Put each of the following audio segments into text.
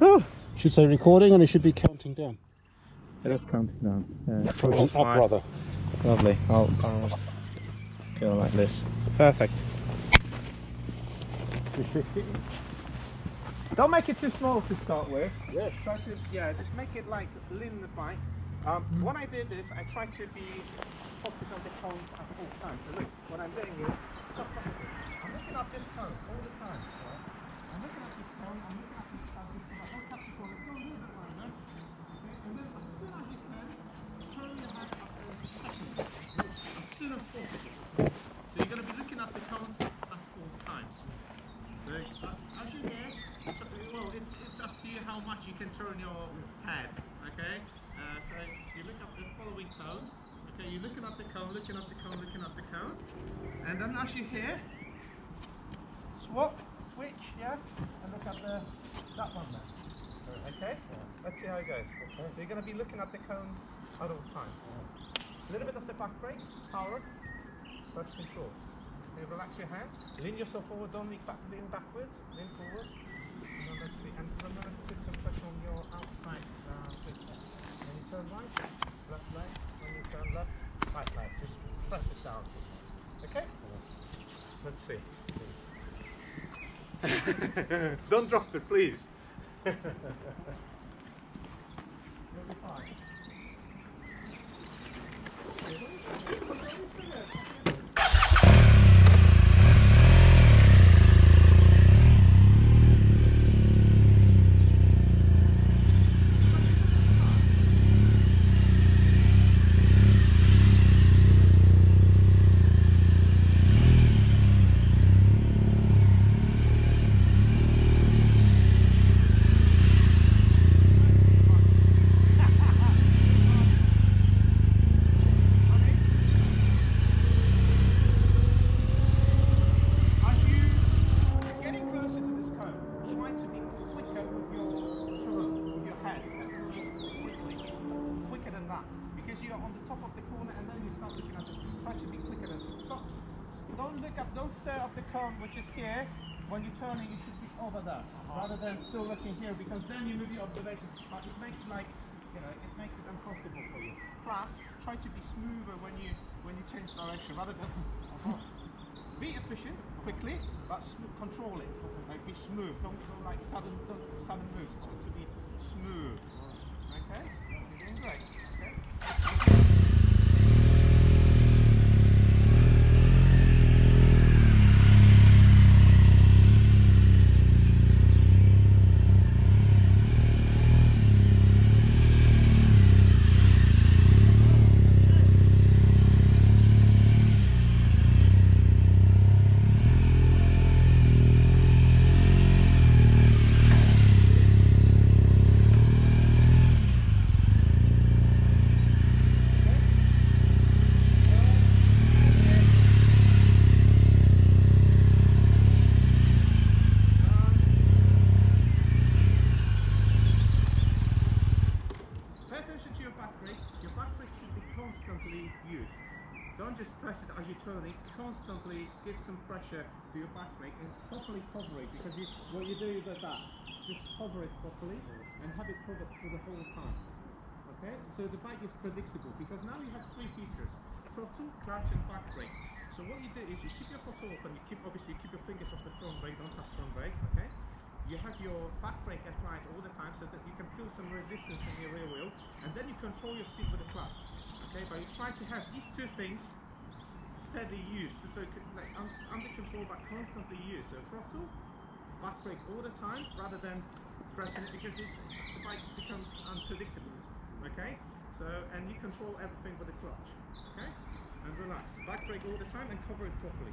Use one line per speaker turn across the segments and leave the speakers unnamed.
Oh, should say recording and it should be counting down.
It is counting down. Yeah.
Counting up
Five.
rather.
Lovely. I'll, I'll go like this. Perfect. Don't make it too small to start with.
Yes.
Try to, yeah, just make it like lean the bike. Um, When I did this, I tried to be focused on the cones at all times. So look, what I'm doing is. I'm looking at this cone all the time. Right? I'm looking at this cone, I'm looking at this cone, this cone. I don't touch the cone, don't move it like that. Okay? And then as soon as you can, turn your hand up every second. As soon as possible. So you're going to be looking at the cones at all times. So uh, as you go, so, well, it's it's up to you turn your head. Okay. Uh, so you look at the following cone. Okay, you're looking at the cone, looking at the cone, looking at the cone, and then as you hear, swap, switch, yeah, and look at the that one there. Okay. Let's see how it goes. So you're going to be looking at the cones at all times. A little bit of the back brake, power, that's control. Okay, relax your hands. Lean yourself forward. Don't lean, back, lean backwards. Lean forward. See. And remember to put some pressure on your outside uh, foot. When you turn right, left leg. When you turn left, right leg. Just press it down. Okay. Let's see. Don't drop it, please. You'll be fine. As you are getting closer to this cone, try to be quicker with your turn, with your head. Just quickly, quicker than Because you are on the top of the corner and then you start looking at it. Try to be quicker than stop. Don't look up, don't stare at the cone which is here. When you're turning, you should be over there uh-huh. rather than still looking here because then you move your observation. But it makes like, you know, it makes it uncomfortable for you. Plus, try to be smoother when you when you change direction rather than. Uh-huh. Be efficient, quickly, but control it. Like be smooth. Don't go like sudden, don't, sudden moves. It's got to be smooth. Okay, you're doing great. Okay. Pay attention to your back brake. Your back brake should be constantly used. Don't just press it as you're turning. Constantly give some pressure to your back brake and properly cover it because you, what you do like that. Just cover it properly and have it covered for the whole time. Okay? So the bike is predictable because now you have three features. Throttle, clutch and back brake. So what you do is you keep your throttle open, you keep obviously you keep your fingers off the front brake, don't touch front brake, okay? You have your back brake applied all the time so that you can feel some resistance from your rear wheel and then you control your speed with the clutch. Okay, but you try to have these two things steady used, so like under control but constantly use. So throttle, back brake all the time rather than pressing it because the bike becomes unpredictable. Okay, so and you control everything with the clutch. Okay, and relax. Back brake all the time and cover it properly.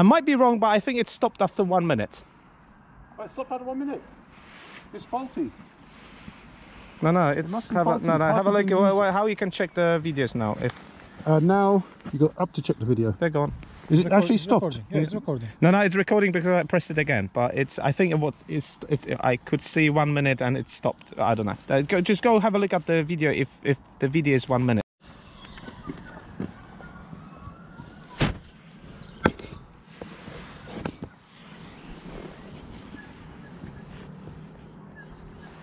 I might be wrong, but I think it stopped after one minute.
It stopped after one minute. It's faulty.
No, no, it's
must
have a, no, no. Have a look.
been
Well, well, how you can check the videos now? If
Uh, now you go up to check the video.
they're gone.
Is it
Record-
actually stopped?
Recording. Yeah, it's recording.
No, no, it's recording because I pressed it again. But it's. I think it was. It's. it's I could see one minute and it stopped. I don't know. Uh, go, just go have a look at the video. If if the video is one minute.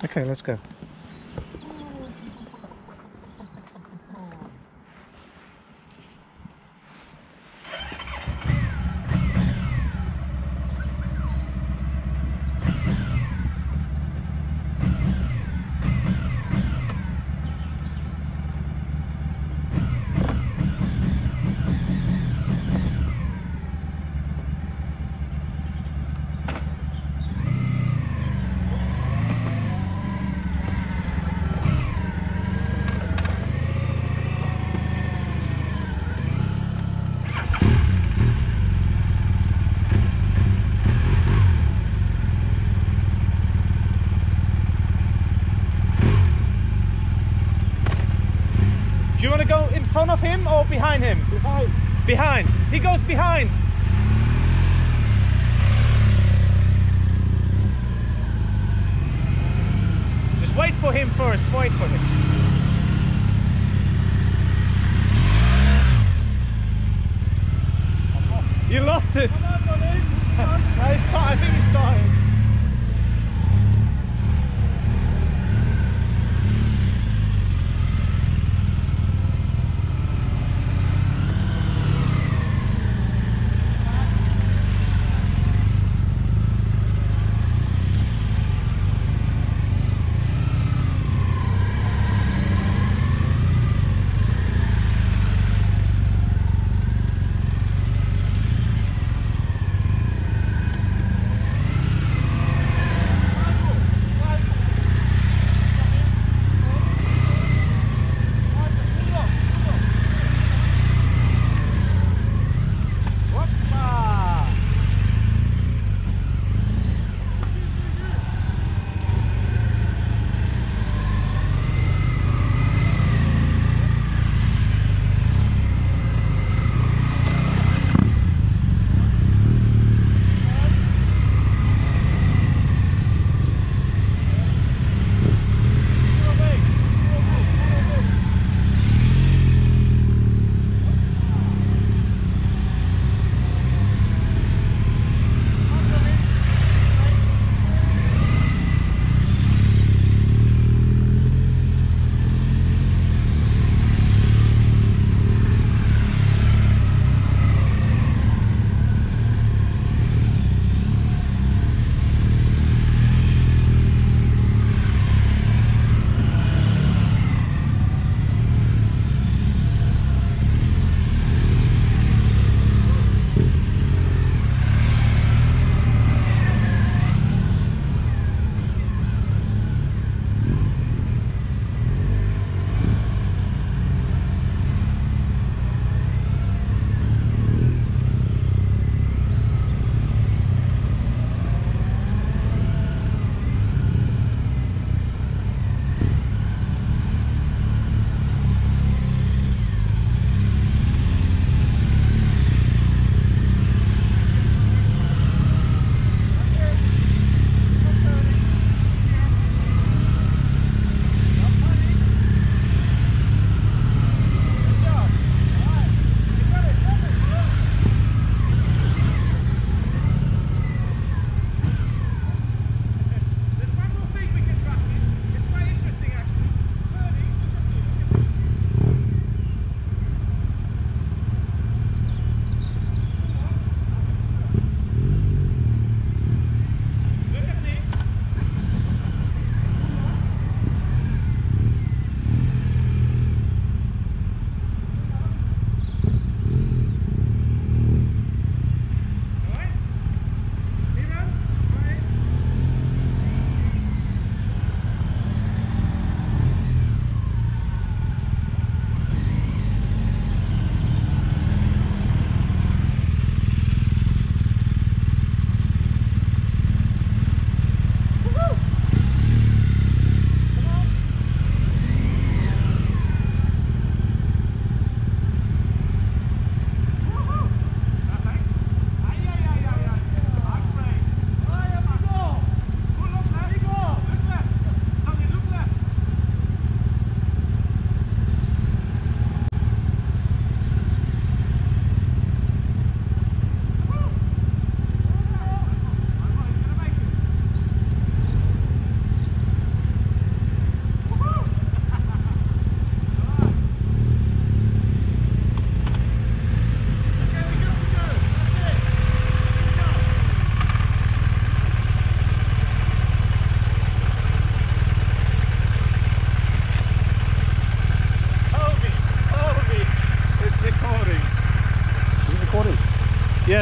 Okay, let's go. Him or behind him?
Behind.
Behind. He goes behind. Just wait for him first. Wait for him. You lost it. No, he's ti- I think he's tired.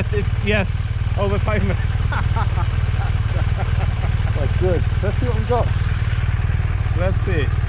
Yes, it's yes. Over five minutes.
Right, good. Let's see what we got.
Let's see.